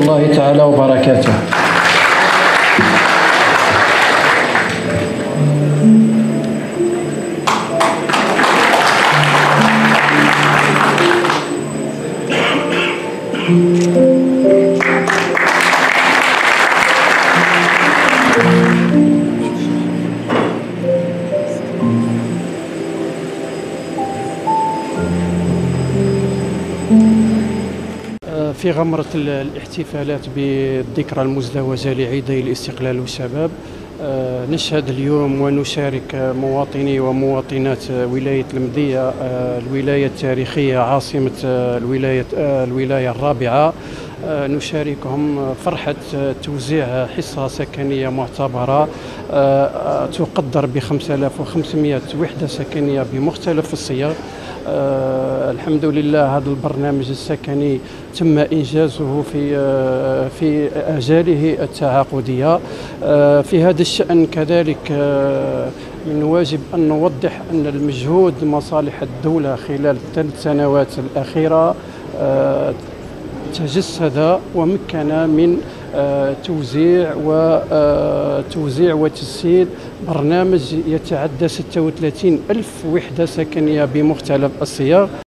الله تعالى وبركاته Thank you. في غمرة الاحتفالات بالذكرى المزدوجة لعيدي الاستقلال والشباب. آه، نشهد اليوم ونشارك مواطني ومواطنات ولاية المدية آه، الولاية التاريخية عاصمة آه، الولاية الولاية الرابعة. نشاركهم فرحة توزيع حصة سكنية معتبرة تقدر ب 5500 وحدة سكنية بمختلف الصيغ. آه الحمد لله هذا البرنامج السكني تم إنجازه في آه في آجاله التعاقدية. آه في هذا الشأن كذلك آه من واجب أن نوضح أن المجهود مصالح الدولة خلال الثلاث سنوات الأخيرة آه تجسد ومكن من آه، توزيع وتوزيع آه، وتسهيل برنامج يتعدى 36 ألف وحدة سكنية بمختلف الصيغ